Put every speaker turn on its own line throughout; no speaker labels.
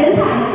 剪彩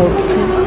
Okay.